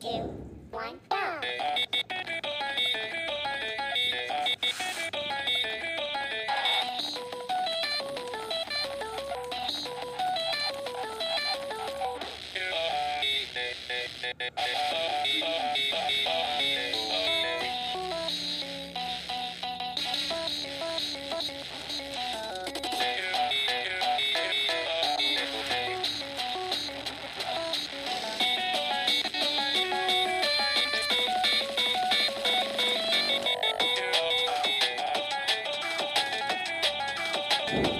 two, one, go. Pretty